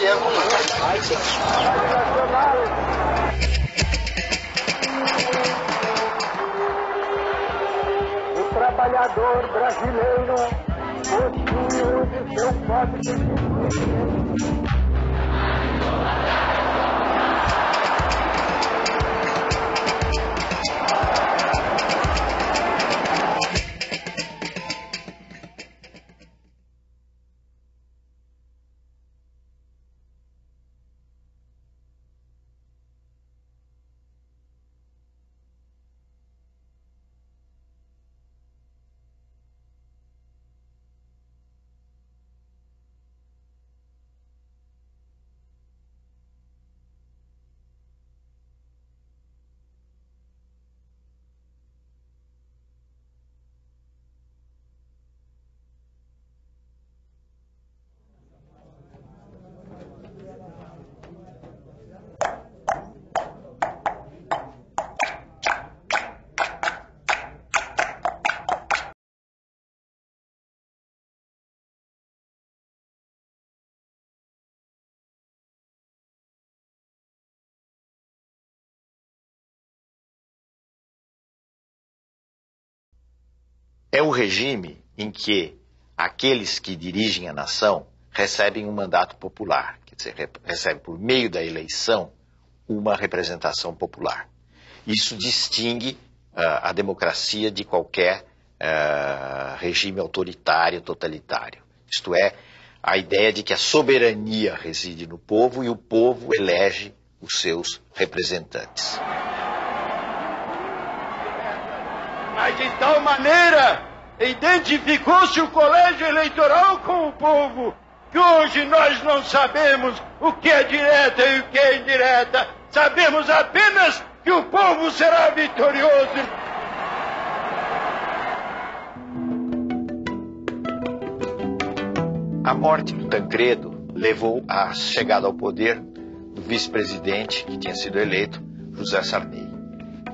O trabalhador brasileiro possui hoje seu código É o regime em que aqueles que dirigem a nação recebem um mandato popular, quer dizer, recebem por meio da eleição uma representação popular. Isso distingue uh, a democracia de qualquer uh, regime autoritário, totalitário. Isto é, a ideia de que a soberania reside no povo e o povo elege os seus representantes. Mas de tal maneira identificou-se o colégio eleitoral com o povo que hoje nós não sabemos o que é direta e o que é indireta. Sabemos apenas que o povo será vitorioso. A morte do Tancredo levou à chegada ao poder do vice-presidente que tinha sido eleito, José Sarney.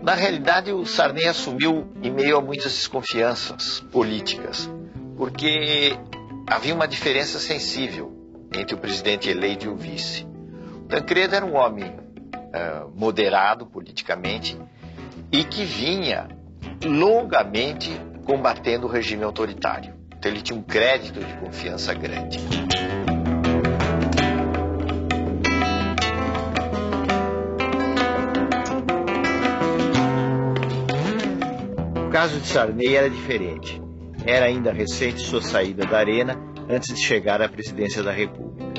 Na realidade, o Sarney assumiu em meio a muitas desconfianças políticas, porque havia uma diferença sensível entre o presidente eleito e o vice. O Tancredo era um homem uh, moderado politicamente e que vinha longamente combatendo o regime autoritário. Então ele tinha um crédito de confiança grande. Caso de Sarney era diferente. Era ainda recente sua saída da arena antes de chegar à presidência da República.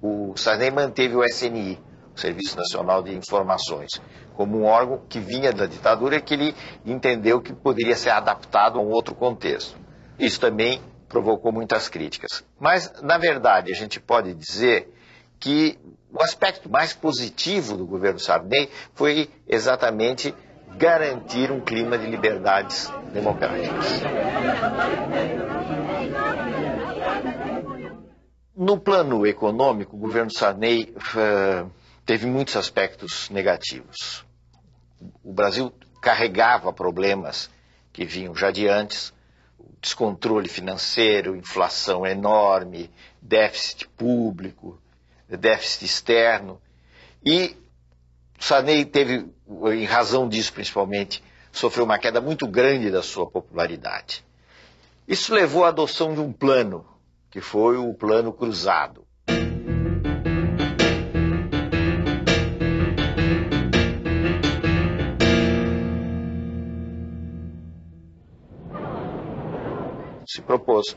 O Sarney manteve o SNI, o Serviço Nacional de Informações, como um órgão que vinha da ditadura e que ele entendeu que poderia ser adaptado a um outro contexto. Isso também provocou muitas críticas. Mas, na verdade, a gente pode dizer que o aspecto mais positivo do governo Sarney foi exatamente garantir um clima de liberdades democráticas. No plano econômico, o governo Sarney uh, teve muitos aspectos negativos. O Brasil carregava problemas que vinham já de antes, descontrole financeiro, inflação enorme, déficit público, déficit externo. E Sarney teve, em razão disso principalmente, sofreu uma queda muito grande da sua popularidade. Isso levou à adoção de um plano, que foi o Plano Cruzado. Se propôs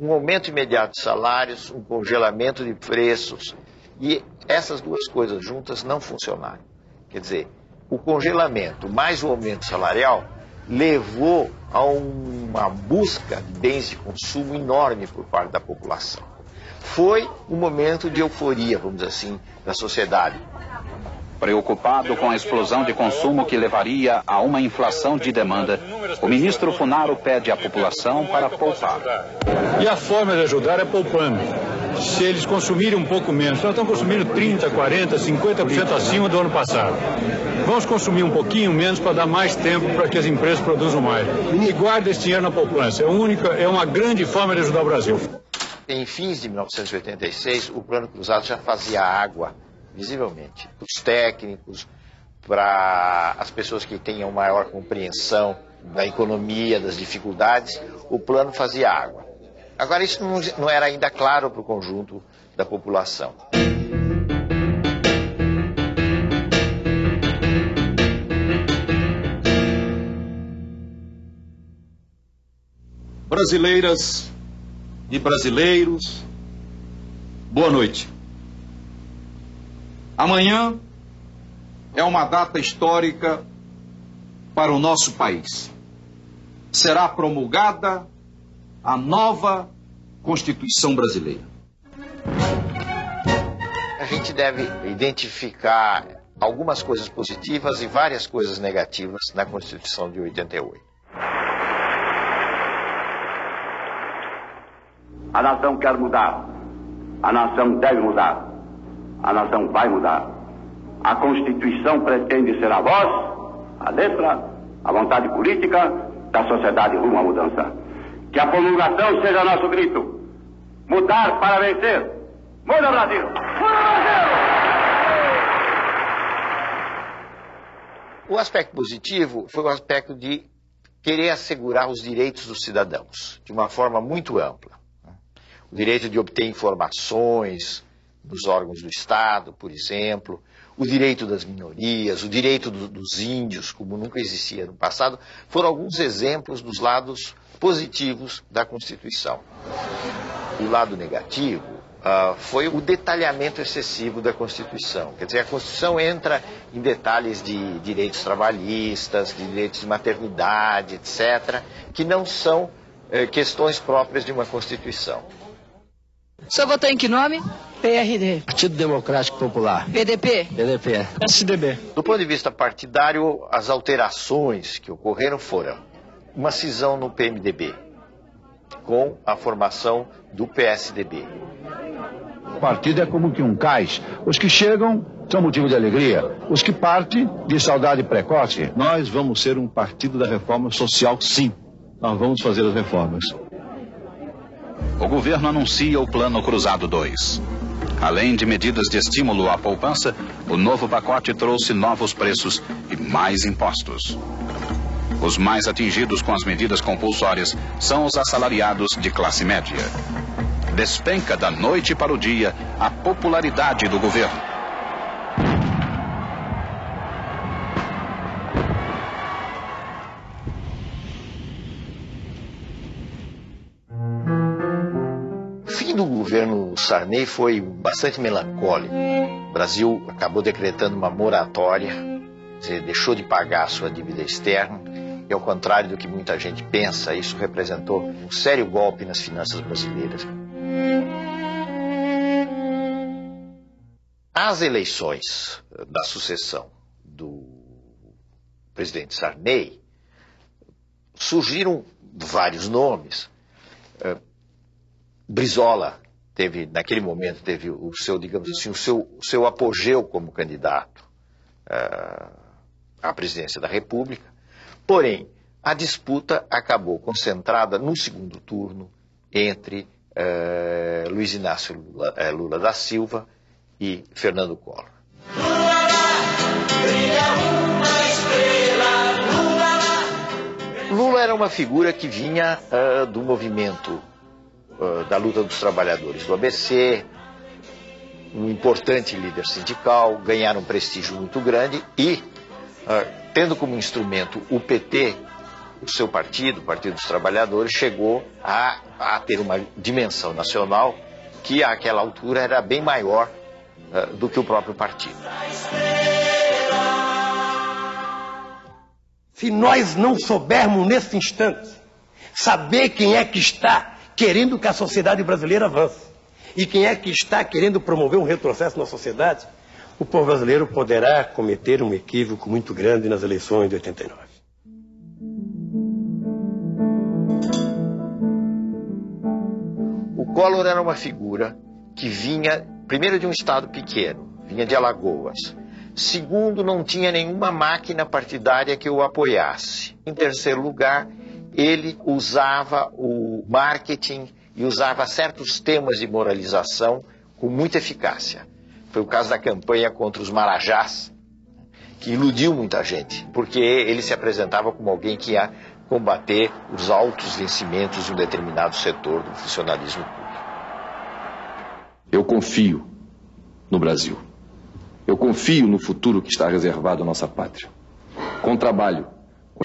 um aumento imediato de salários, um congelamento de preços, e essas duas coisas juntas não funcionaram. Quer dizer, o congelamento mais o aumento salarial levou a uma busca de bens de consumo enorme por parte da população. Foi um momento de euforia, vamos dizer assim, da sociedade. Preocupado com a explosão de consumo que levaria a uma inflação de demanda, o ministro Funaro pede à população para poupar. E a forma de ajudar é poupando. Se eles consumirem um pouco menos, nós estamos consumindo 30, 40, 50% acima do ano passado. Vamos consumir um pouquinho menos para dar mais tempo para que as empresas produzam mais. E guarda esse dinheiro na poupança. É, única, é uma grande forma de ajudar o Brasil. Em fins de 1986, o Plano Cruzado já fazia água, visivelmente, para os técnicos, para as pessoas que tenham maior compreensão da economia, das dificuldades, o plano fazia água. Agora, isso não, era ainda claro para o conjunto da população. Brasileiras e brasileiros, boa noite. Amanhã é uma data histórica para o nosso país. Será promulgada a nova Constituição Brasileira. A gente deve identificar algumas coisas positivas e várias coisas negativas na Constituição de 88. A nação quer mudar. A nação deve mudar. A nação vai mudar. A Constituição pretende ser a voz, a letra, a vontade política da sociedade rumo à mudança. Que a promulgação seja nosso grito. Mudar para vencer. Muda Brasil! Muda Brasil! O aspecto positivo foi o aspecto de querer assegurar os direitos dos cidadãos de uma forma muito ampla. O direito de obter informações dos órgãos do Estado, por exemplo, o direito das minorias, o direito do, dos índios, como nunca existia no passado, foram alguns exemplos dos lados positivos da Constituição. O lado negativo uh, foi o detalhamento excessivo da Constituição. Quer dizer, a Constituição entra em detalhes de direitos trabalhistas, de direitos de maternidade, etc., que não são eh, questões próprias de uma Constituição. Senhor votou em que nome? PRD. Partido Democrático Popular. PDP? PDP. SDB. Do ponto de vista partidário, as alterações que ocorreram foram uma cisão no PMDB com a formação do PSDB. O partido é como que um cais. Os que chegam são motivo de alegria. Os que partem, de saudade precoce. Nós vamos ser um partido da reforma social, sim. Nós vamos fazer as reformas o governo anuncia o Plano Cruzado 2. Além de medidas de estímulo à poupança, o novo pacote trouxe novos preços e mais impostos. Os mais atingidos com as medidas compulsórias são os assalariados de classe média. Despenca da noite para o dia a popularidade do governo. Sarney foi bastante melancólico. O Brasil acabou decretando uma moratória, deixou de pagar a sua dívida externa, e ao contrário do que muita gente pensa, isso representou um sério golpe nas finanças brasileiras. As eleições da sucessão do presidente Sarney surgiram vários nomes. Eh, Brizola teve, naquele momento, teve o seu, digamos assim, o seu, o seu apogeu como candidato uh, à presidência da República. Porém, a disputa acabou concentrada no segundo turno entre uh, Luiz Inácio Lula, uh, Lula, da Silva e Fernando Collor. Lula era uma figura que vinha do movimento da luta dos trabalhadores do ABC, um importante líder sindical, ganharam um prestígio muito grande e, uh, tendo como instrumento o PT, o seu partido, o Partido dos Trabalhadores, chegou a, a ter uma dimensão nacional que àquela altura era bem maior uh, do que o próprio partido. Se nós não soubermos nesse instante saber quem é que está querendo que a sociedade brasileira avance. E quem é que está querendo promover um retrocesso na sociedade? O povo brasileiro poderá cometer um equívoco muito grande nas eleições de 89. O Collor era uma figura que vinha, primeiro, de um estado pequeno, vinha de Alagoas. Segundo, não tinha nenhuma máquina partidária que o apoiasse. Em terceiro lugar, ele usava o marketing e usava certos temas de moralização com muita eficácia. Foi o caso da campanha contra os marajás, que iludiu muita gente, porque ele se apresentava como alguém que ia combater os altos vencimentos de um determinado setor do funcionalismo público. Eu confio no Brasil. Eu confio no futuro que está reservado à nossa pátria. Com trabalho,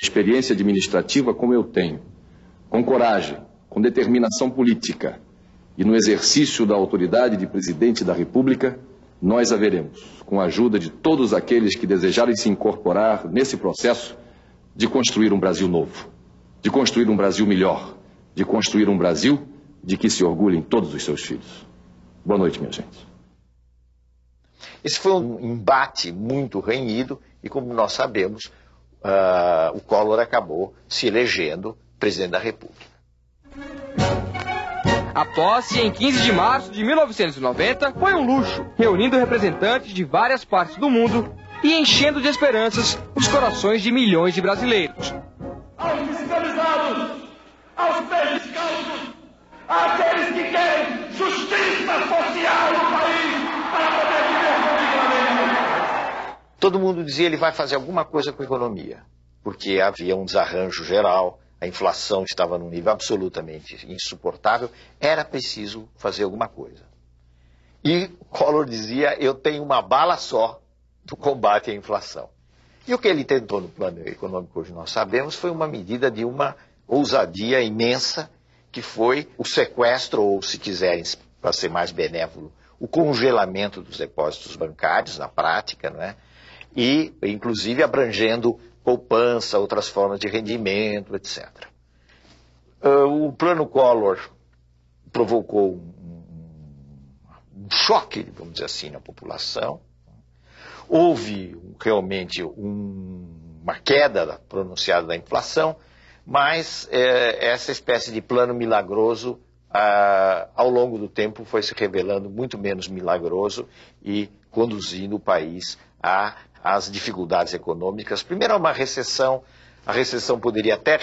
experiência administrativa como eu tenho, com coragem, com determinação política e no exercício da autoridade de presidente da República, nós haveremos, com a ajuda de todos aqueles que desejarem se incorporar nesse processo, de construir um Brasil novo, de construir um Brasil melhor, de construir um Brasil de que se orgulhem todos os seus filhos. Boa noite, minha gente. Esse foi um embate muito renhido e, como nós sabemos, uh, o Collor acabou se elegendo presidente da República. A posse, em 15 de março de 1990, foi um luxo, reunindo representantes de várias partes do mundo e enchendo de esperanças os corações de milhões de brasileiros. Aos fiscalizados, aos descalços, àqueles que querem justiça social no país para poder. Todo mundo dizia ele vai fazer alguma coisa com a economia, porque havia um desarranjo geral, a inflação estava num nível absolutamente insuportável, era preciso fazer alguma coisa. E Collor dizia: eu tenho uma bala só do combate à inflação. E o que ele tentou no plano econômico, hoje nós sabemos, foi uma medida de uma ousadia imensa, que foi o sequestro, ou se quiserem, para ser mais benévolo, o congelamento dos depósitos bancários, na prática, não é? E inclusive abrangendo poupança, outras formas de rendimento, etc. Uh, o plano Collor provocou um, choque, vamos dizer assim, na população. Houve realmente um, uma queda pronunciada da inflação, mas eh, essa espécie de plano milagroso, ah, ao longo do tempo, foi se revelando muito menos milagroso e conduzindo o país a as dificuldades econômicas. Primeiro, uma recessão. A recessão poderia até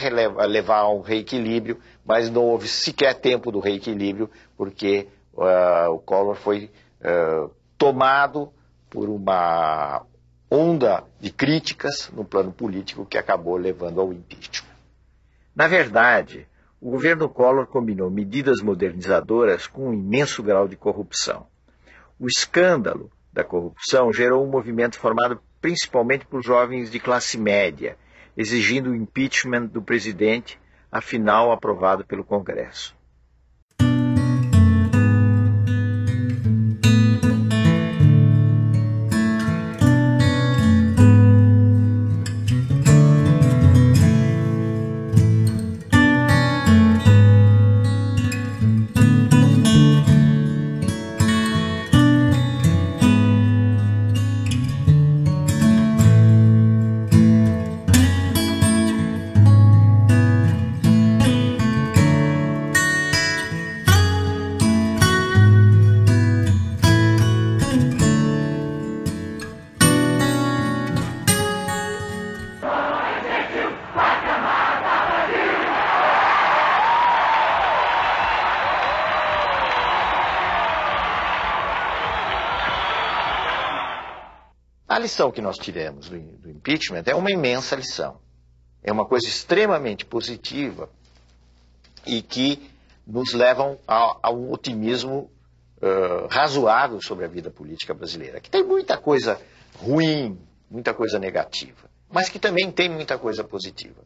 levar a um reequilíbrio, mas não houve sequer tempo do reequilíbrio, porque uh, o Collor foi uh, tomado por uma onda de críticas no plano político que acabou levando ao impeachment. Na verdade, o governo Collor combinou medidas modernizadoras com um imenso grau de corrupção. O escândalo da corrupção gerou um movimento formado principalmente por jovens de classe média, exigindo o impeachment do presidente, afinal aprovado pelo Congresso. Lição que nós tiramos do, do impeachment é uma imensa lição. É uma coisa extremamente positiva e que nos levam a, a um otimismo uh, razoável sobre a vida política brasileira, que tem muita coisa ruim, muita coisa negativa, mas que também tem muita coisa positiva.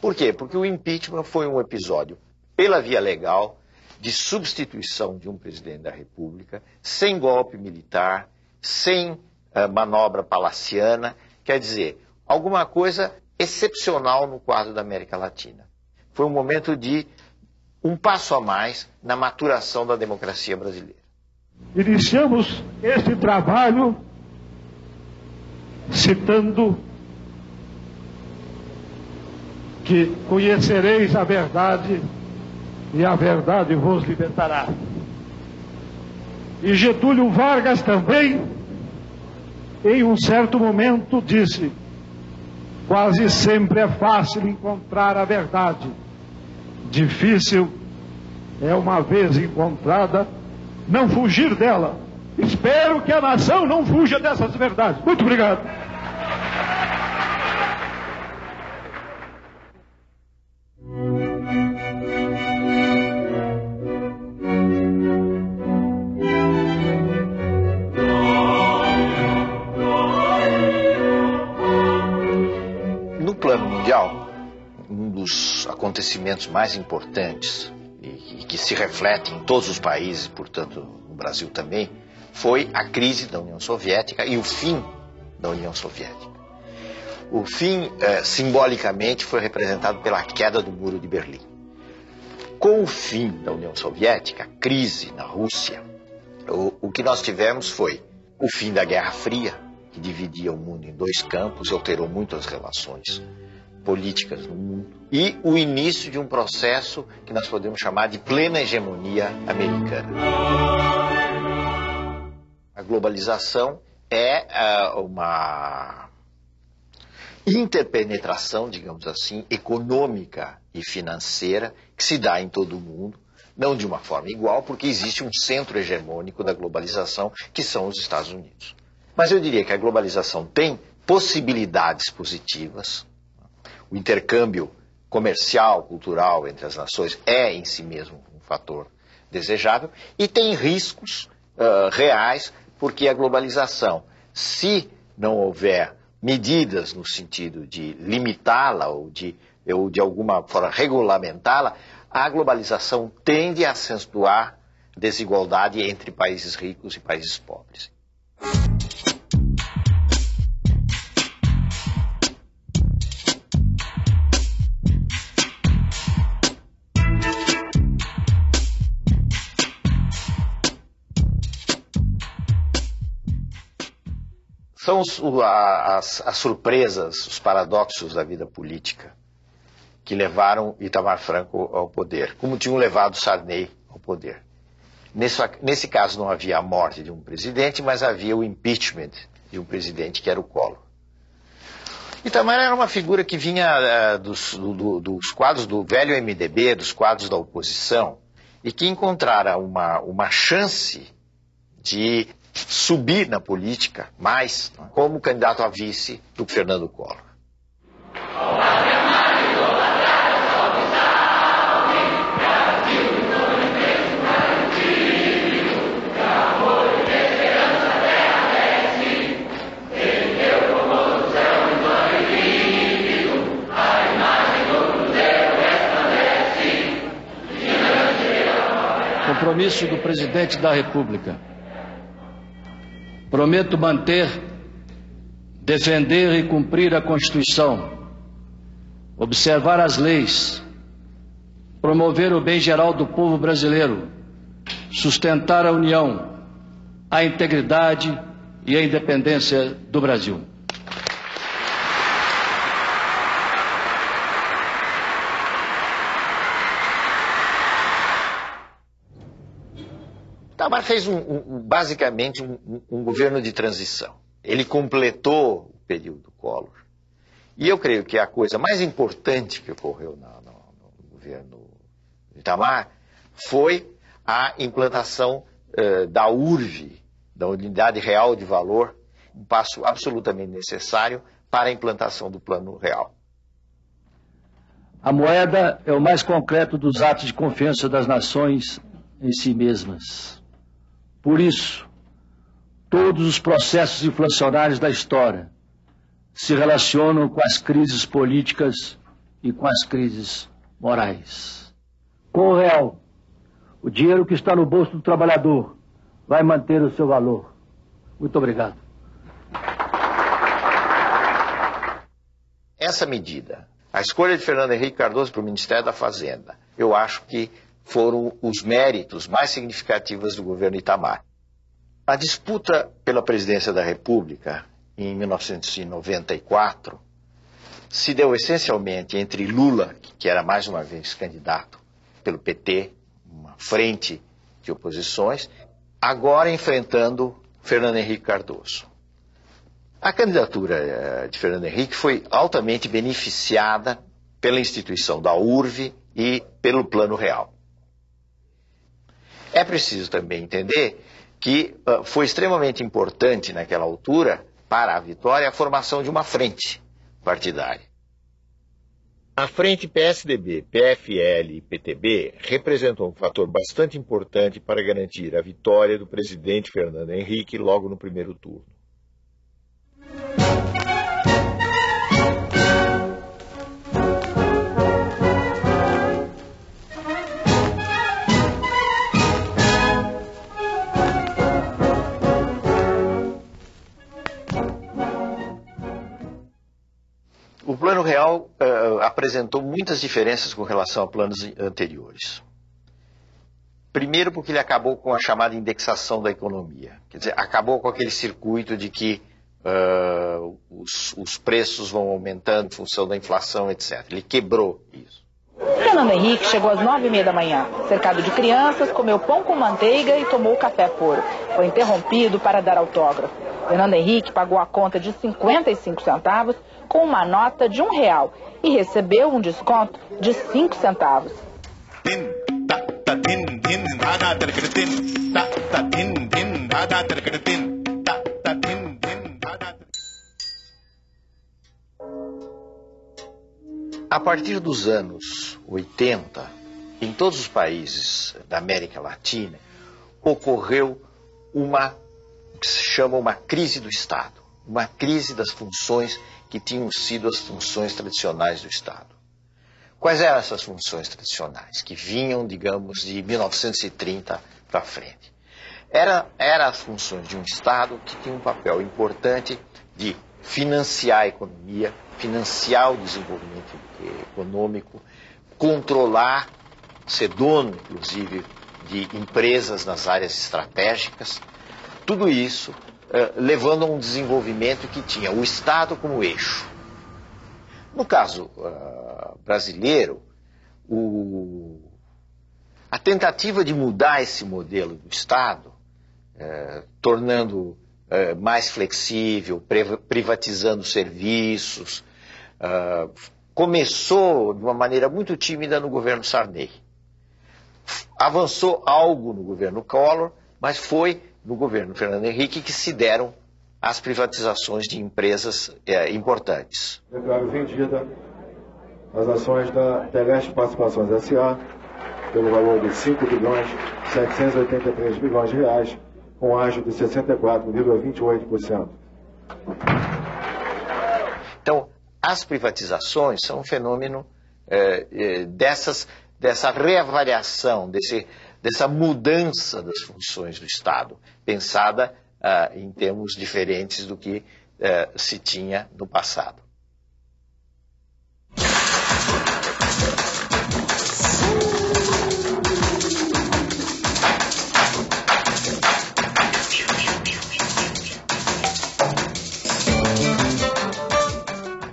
Por quê? Porque o impeachment foi um episódio, pela via legal, de substituição de um presidente da República, sem golpe militar, sem manobra palaciana, quer dizer, alguma coisa excepcional no quadro da América Latina. Foi um momento de um passo a mais na maturação da democracia brasileira. Iniciamos este trabalho citando que conhecereis a verdade e a verdade vos libertará. E Getúlio Vargas também em um certo momento disse: quase sempre é fácil encontrar a verdade, difícil é uma vez encontrada não fugir dela. Espero que a nação não fuja dessas verdades. Muito obrigado. Acontecimentos mais importantes e, e que se reflete em todos os países, portanto no Brasil também, foi a crise da União Soviética e o fim da União Soviética. O fim, eh, simbolicamente, foi representado pela queda do Muro de Berlim. Com o fim da União Soviética, a crise na Rússia, o, o que nós tivemos foi o fim da Guerra Fria, que dividia o mundo em dois campos e alterou muito as relações políticas no mundo, e o início de um processo que nós podemos chamar de plena hegemonia americana. A globalização é uh, uma interpenetração, digamos assim, econômica e financeira que se dá em todo o mundo, não de uma forma igual, porque existe um centro hegemônico da globalização, que são os Estados Unidos. Mas eu diria que a globalização tem possibilidades positivas. O intercâmbio comercial, cultural entre as nações é em si mesmo um fator desejável e tem riscos uh, reais, porque a globalização, se não houver medidas no sentido de limitá-la ou de, ou de alguma forma regulamentá-la, a globalização tende a acentuar desigualdade entre países ricos e países pobres. São os, as, as surpresas, os paradoxos da vida política que levaram Itamar Franco ao poder, como tinham levado Sarney ao poder. Nesse, nesse, caso não havia a morte de um presidente, mas havia o impeachment de um presidente que era o Collor. Itamar era uma figura que vinha uh, dos, do, dos, quadros do velho MDB, dos quadros da oposição, e que encontrara uma, uma chance de subir na política mais como candidato a vice do Fernando Collor. Compromisso do presidente da República Prometo manter, defender e cumprir a Constituição, observar as leis, promover o bem geral do povo brasileiro, sustentar a união, a integridade e a independência do Brasil. Itamar fez um, um, basicamente um, um, governo de transição. Ele completou o período Collor. E eu creio que a coisa mais importante que ocorreu no, no, no governo Itamar foi a implantação uh, da URV, da Unidade Real de Valor, um passo absolutamente necessário para a implantação do Plano Real. A moeda é o mais concreto dos atos de confiança das nações em si mesmas. Por isso, todos os processos inflacionários da história se relacionam com as crises políticas e com as crises morais. Com o real, o dinheiro que está no bolso do trabalhador vai manter o seu valor. Muito obrigado. Essa medida, a escolha de Fernando Henrique Cardoso para o Ministério da Fazenda, eu acho que foram os méritos mais significativos do governo Itamar. A disputa pela presidência da República, em 1994, se deu essencialmente entre Lula, que era mais uma vez candidato pelo PT, uma frente de oposições, agora enfrentando Fernando Henrique Cardoso. A candidatura eh, de Fernando Henrique foi altamente beneficiada pela instituição da URV e pelo Plano Real. É preciso também entender que uh, foi extremamente importante naquela altura para a vitória a formação de uma frente partidária. A frente PSDB, PFL e PTB representou um fator bastante importante para garantir a vitória do presidente Fernando Henrique logo no primeiro turno. Plano Real uh, apresentou muitas diferenças com relação a planos anteriores. Primeiro, porque ele acabou com a chamada indexação da economia. Quer dizer, acabou com aquele circuito de que uh, os, os preços vão aumentando em função da inflação, etc. Ele quebrou isso. Fernando Henrique chegou às nove e meia da manhã. Cercado de crianças, comeu pão com manteiga e tomou café puro. Foi interrompido para dar autógrafo. Fernando Henrique pagou a conta de 55 centavos com uma nota de um real e recebeu um desconto de 5 centavos. A partir dos anos 80, em todos os países da América Latina, ocorreu uma que se chama uma crise do Estado, uma crise das funções que tinham sido as funções tradicionais do Estado. Quais eram essas funções tradicionais que vinham, digamos, de 1930 para frente? Era, era as funções de um Estado que tinha um papel importante de financiar a economia, financiar o desenvolvimento econômico, controlar, ser dono, inclusive, de empresas nas áreas estratégicas. Tudo isso eh, levando a um desenvolvimento que tinha o Estado como eixo. No caso uh, brasileiro, o, a tentativa de mudar esse modelo do Estado, eh, tornando mais flexível, privatizando serviços, começou de uma maneira muito tímida no governo Sarney. Avançou algo no governo Collor, mas foi no governo Fernando Henrique que se deram as privatizações de empresas é, importantes. Declaro vendida as ações da Teleste Participações S.A. pelo valor de 5 bilhões 783 milhões de reais, com ágio de 64,28%. Então, as privatizações são um fenômeno é, é, dessas, dessa reavaliação, desse, dessa mudança das funções do Estado, pensada ah, em termos diferentes do que eh, se tinha no passado.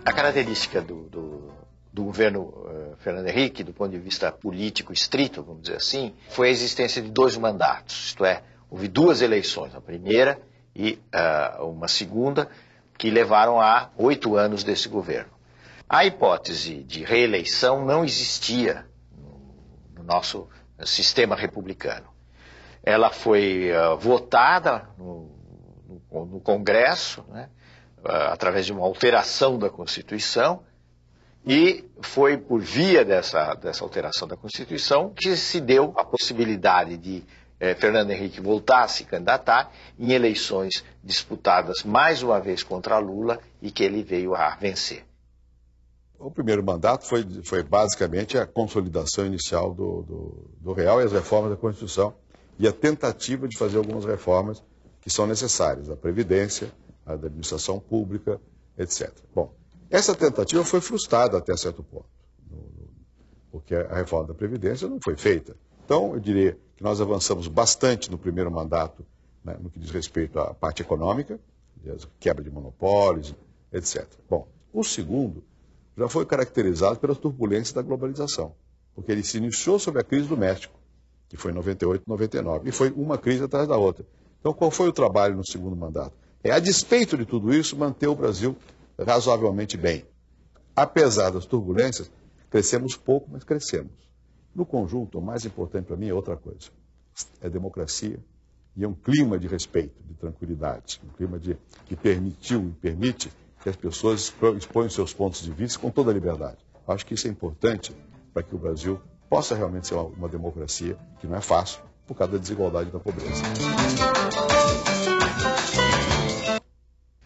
A característica do, do, do governo uh, Fernando Henrique, do ponto de vista político estrito, vamos dizer assim, foi a existência de dois mandatos, isto é, houve duas eleições, a primeira e uh, uma segunda, que levaram a oito anos desse governo. A hipótese de reeleição não existia no, no nosso sistema republicano. Ela foi uh, votada no, no, Congresso, né, através de uma alteração da Constituição, e foi por via dessa, dessa alteração da Constituição que se deu a possibilidade de eh, Fernando Henrique voltar a se candidatar em eleições disputadas mais uma vez contra Lula e que ele veio a vencer. O primeiro mandato foi, foi basicamente a consolidação inicial do, do, do Real e as reformas da Constituição e a tentativa de fazer algumas reformas que são necessárias, a Previdência, a da administração pública, etc. Bom, essa tentativa foi frustrada até certo ponto, porque a reforma da Previdência não foi feita. Então, eu diria que nós avançamos bastante no primeiro mandato, né, no que diz respeito à parte econômica, quebra de monopólios, etc. Bom, o segundo já foi caracterizado pelas turbulências da globalização, porque ele se iniciou sob a crise do México, que foi em 98, 99, e foi uma crise atrás da outra. Então, qual foi o trabalho no segundo mandato? é, a despeito de tudo isso, manter o Brasil razoavelmente bem. Apesar das turbulências, crescemos pouco, mas crescemos. No conjunto, o mais importante para mim é outra coisa: é democracia e é um clima de respeito, de tranquilidade, um clima de, que permitiu e permite que as pessoas exponham seus pontos de vista com toda a liberdade. Acho que isso é importante para que o Brasil possa realmente ser uma, uma democracia, que não é fácil, por causa da desigualdade e da pobreza.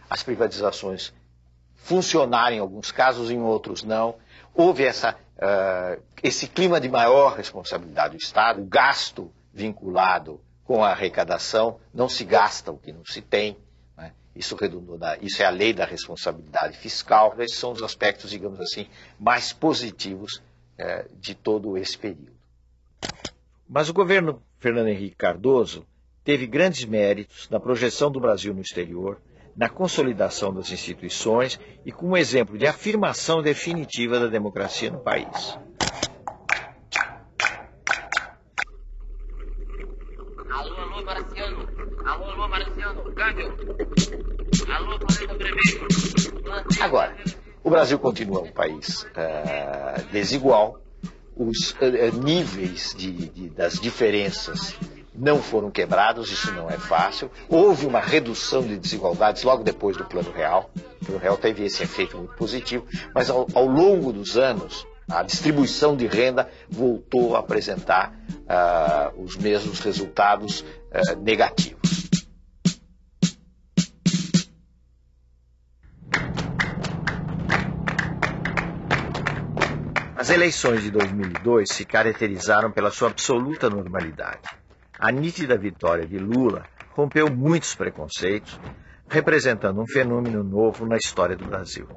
As privatizações funcionaram em alguns casos, em outros não. Houve essa, uh, esse clima de maior responsabilidade do Estado, gasto vinculado com a arrecadação, não se gasta o que não se tem. Né? Isso, na, isso é a lei da responsabilidade fiscal. Esses são os aspectos, digamos assim, mais positivos uh, de todo esse período. Mas o governo Fernando Henrique Cardoso teve grandes méritos na projeção do Brasil no exterior, na consolidação das instituições e como exemplo de afirmação definitiva da democracia no país. Alô, alô, Marciano. Alô, alô, Marciano. Câmbio. Alô, Agora, o Brasil continua um país uh, desigual, os uh, níveis de, de, das diferenças não foram quebrados, isso não é fácil. Houve uma redução de desigualdades logo depois do Plano Real. O Plano Real teve esse efeito muito positivo, mas ao, ao longo dos anos, a distribuição de renda voltou a apresentar uh, os mesmos resultados uh, negativos. As eleições de 2002 se caracterizaram pela sua absoluta normalidade. A nítida vitória de Lula rompeu muitos preconceitos, representando um fenômeno novo na história do Brasil.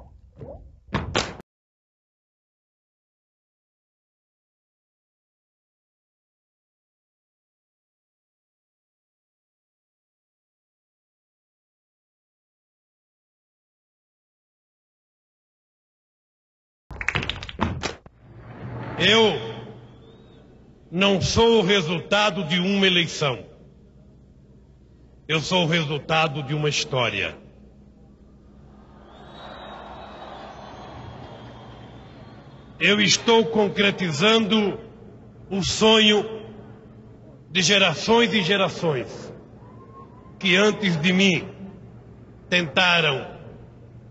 Eu não sou o resultado de uma eleição. Eu sou o resultado de uma história. Eu estou concretizando o sonho de gerações e gerações que antes de mim tentaram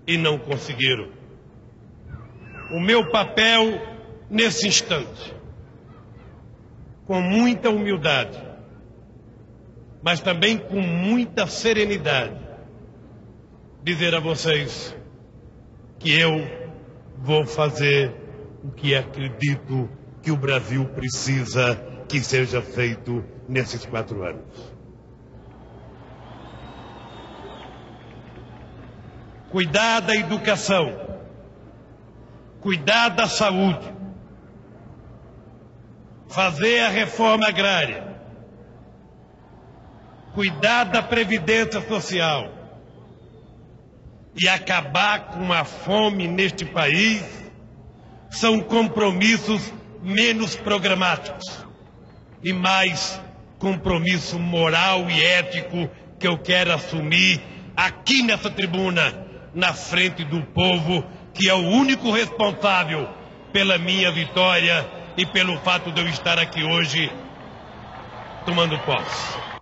e não conseguiram. O meu papel nesse instante com muita humildade, mas também com muita serenidade, dizer a vocês que eu vou fazer o que acredito que o Brasil precisa que seja feito nesses quatro anos. Cuidar da educação, cuidar da saúde, fazer a reforma agrária, cuidar da previdência social. E acabar com a fome neste país são compromissos menos programáticos e mais compromisso moral e ético que eu quero assumir aqui nessa tribuna, na frente do povo, que é o único responsável pela minha vitória e pelo fato de eu estar aqui hoje tomando posse.